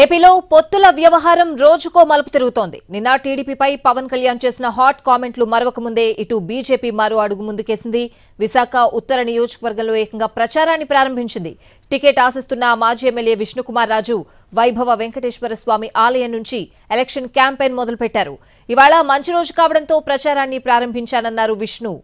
ఏపీలో పొత్తుల వ్యవహారం రోజుకో మలుపు తిరుగుతోంది. నిన్న టీడీపీపై పవన్ కళ్యాణ్ చేసిన హాట్ కామెంట్లు మరవకముందే ఇటు బీజేపీ మరో అడుగు ముందుకేసింది. విశాఖ ఉత్తర నియోజకవర్గంలో ఏకంగా ప్రచారాన్ని ప్రారంభించింది. టికెట్ ఆశిస్తున్న మాజీ ఎమ్మెల్యే విష్ణుకుమార్ రాజు వైభవ వెంకటేశ్వర స్వామి ఆలయం నుంచి ఎలక్షన్ క్యాంపెయిన్ మొదలుపెట్టారు. ఇవాళ మంచి రోజు కావడంతో ప్రచారాన్ని ప్రారంభించానన్నారు విష్ణు.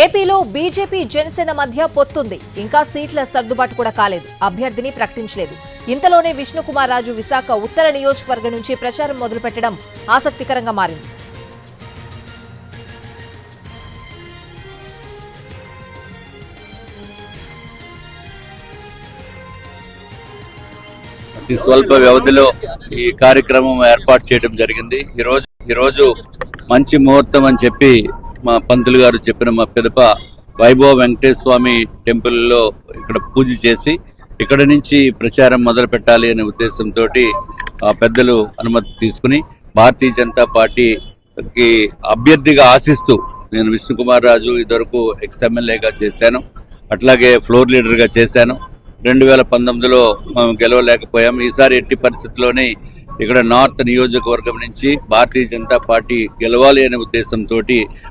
ఏపీలో బీజేపీ జనసేన మధ్య పొత్తుంది. ఇంకా సీట్ల సర్దుబాటు కూడా కాలేదు. అభ్యర్థిని ప్రకటించలేదు. ఇంతలోనే విష్ణుకుమార్ రాజు విశాఖ ఉత్తర నియోజకవర్గం నుంచి ప్రచారం మొదలుపెట్టడం ఆసక్తికరంగా మారింది. అతి స్వల్ప వ్యవధిలో ఈ కార్యక్రమం ఏర్పాటు చేయడం జరిగింది. ఈరోజు ఈరోజు ఈ రోజు మంచి ముహూర్తం అని చెప్పి మా పంతులు గారు చెప్పిన మా పిదప వైభవ వెంకటేశ్వర స్వామి టెంపుల్లో ఇక్కడ పూజ చేసి ఇక్కడ నుంచి ప్రచారం మొదలు పెట్టాలి అనే ఉద్దేశంతో ఆ పెద్దలు అనుమతి తీసుకుని భారతీయ జనతా పార్టీకి అభ్యర్థిగా ఆశిస్తూ నేను విష్ణుకుమార్ రాజు ఇదివరకు ఎక్స్ ఎమ్మెల్యేగా చేశాను. అట్లాగే ఫ్లోర్ లీడర్గా చేశాను. రెండు వేల పంతొమ్మిదిలో మేము గెలవలేకపోయాం. ఈసారి ఎట్టి పరిస్థితుల్లోనే ఇక్కడ నార్త్ నియోజకవర్గం నుంచి భారతీయ జనతా పార్టీ గెలవాలి అనే ఉద్దేశంతో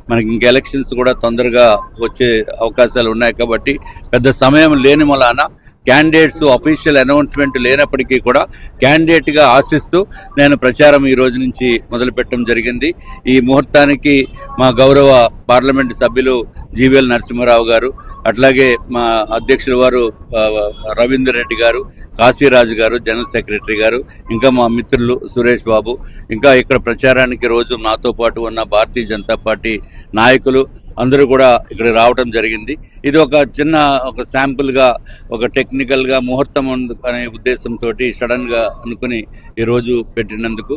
మనకి ఇంక ఎలక్షన్స్ కూడా తొందరగా వచ్చే అవకాశాలు ఉన్నాయి కాబట్టి పెద్ద సమయం లేని మొలాన క్యాండిడేట్స్ అఫీషియల్ అనౌన్స్మెంట్ లేనప్పటికీ కూడా క్యాండిడేట్గా ఆశిస్తూ నేను ప్రచారం ఈ రోజు నుంచి మొదలుపెట్టడం జరిగింది. ఈ ముహూర్తానికి మా గౌరవ పార్లమెంటు సభ్యులు జీవీఎల్ నరసింహారావు గారు అట్లాగే మా అధ్యక్షుల వారు ఆ, రవీందర్ రెడ్డి గారు కాశీరాజు గారు జనరల్ సెక్రటరీ గారు ఇంకా మా మిత్రులు సురేష్ బాబు ఇంకా ఇక్కడ ప్రచారానికి రోజు నాతో పాటు ఉన్న భారతీయ జనతా పార్టీ నాయకులు అందరూ కూడా ఇక్కడ రావటం జరిగింది. ఇది ఒక చిన్న ఒక శాంపుల్గా ఒక టెక్నికల్గా ముహూర్తం అనే ఉద్దేశంతో సడన్గా అనుకుని ఈరోజు పెట్టినందుకు